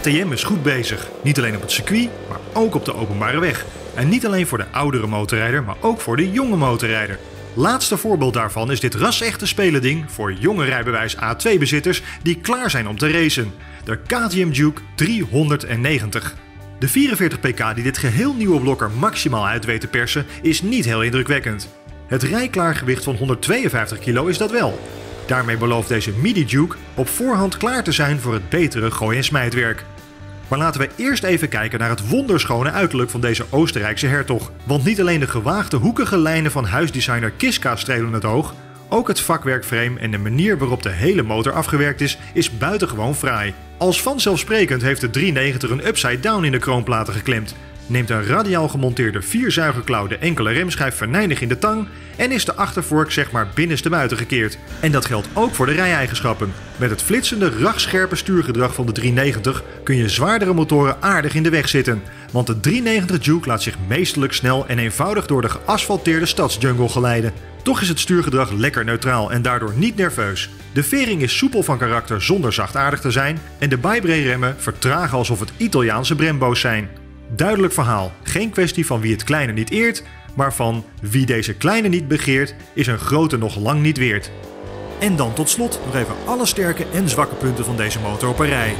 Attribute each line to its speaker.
Speaker 1: KTM is goed bezig. Niet alleen op het circuit, maar ook op de openbare weg. En niet alleen voor de oudere motorrijder, maar ook voor de jonge motorrijder. Laatste voorbeeld daarvan is dit ras-echte spelending voor jonge rijbewijs A2-bezitters die klaar zijn om te racen. De KTM Duke 390. De 44 pk die dit geheel nieuwe blokker maximaal uit weet te persen is niet heel indrukwekkend. Het rijklaargewicht van 152 kilo is dat wel. Daarmee belooft deze Midi Duke op voorhand klaar te zijn voor het betere gooi- en smijtwerk. Maar laten we eerst even kijken naar het wonderschone uiterlijk van deze Oostenrijkse hertog. Want niet alleen de gewaagde hoekige lijnen van huisdesigner Kiska strelen het oog, ook het vakwerkframe en de manier waarop de hele motor afgewerkt is, is buitengewoon fraai. Als vanzelfsprekend heeft de 390 een upside down in de kroonplaten geklemd, neemt een radiaal gemonteerde vierzuigerklauw de enkele remschijf venijnig in de tang en is de achtervork zeg maar binnenste buiten gekeerd. En dat geldt ook voor de rijeigenschappen. Met het flitsende, rachscherpe stuurgedrag van de 390 kun je zwaardere motoren aardig in de weg zitten. Want de 390 Duke laat zich meestelijk snel en eenvoudig door de geasfalteerde stadsjungle geleiden. Toch is het stuurgedrag lekker neutraal en daardoor niet nerveus. De vering is soepel van karakter zonder zachtaardig te zijn en de Bybre-remmen vertragen alsof het Italiaanse Brembo's zijn. Duidelijk verhaal. Geen kwestie van wie het kleine niet eert, maar van wie deze kleine niet begeert, is een grote nog lang niet weert. En dan tot slot nog even alle sterke en zwakke punten van deze motor op een rij.